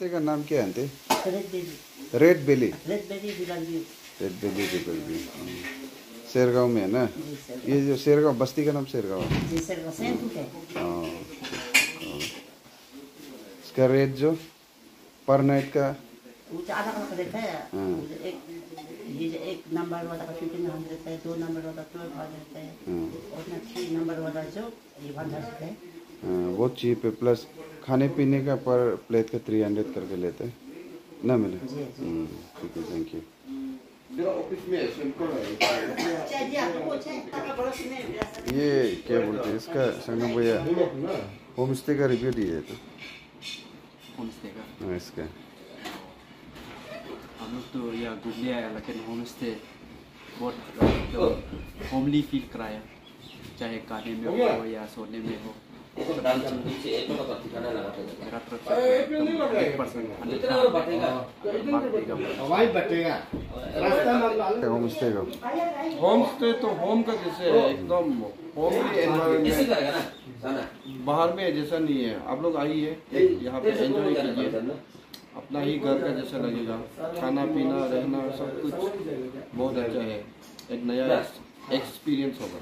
Aunty? Red belly red belly red belly red belly rebel Shergaon में है ना? ये जो शेरगांव बस्ती का नाम शेरगांव है? है हाँ, हाँ। इसका रेट जो? पर नाइट का? वो तो अलग रेट है। हाँ। एक नंबर वाला का फिफ्टीन हंड्रेड है दो नंबर वाला ट्वेल्व हंड्रेड है। हाँ, और थ्री नंबर वाला जो वन हंड्रेड है। हाँ, वो चीप है प्लस खाने पीने का पर प्लेट का थ्री हंड्रेड करके लेते हैं। ना मिले? हम्म, ठीक है थैंक यू मेरा सर? ये क्या बोलते हैं इसका संगम भैया होम स्टे का रिव्यू दिए है तो। होम स्टे का? हाँ, इसका। हम लोग तो यहाँ घूमने आया लेकिन होम स्टे बहुत होमली फील कराया चाहे खाने में हो या सोने में हो। एक परसेंट होम स्टे का होम स्टे तो होम का जैसे है एकदम होमली एनवायरनमेंट बाहर में जैसा नहीं है। आप लोग आइए। यहाँ पे एंजॉय कीजिए। अपना ही घर का जैसा लगेगा। खाना पीना रहना सब कुछ बहुत अच्छा है। एक नया एक्सपीरियंस होगा।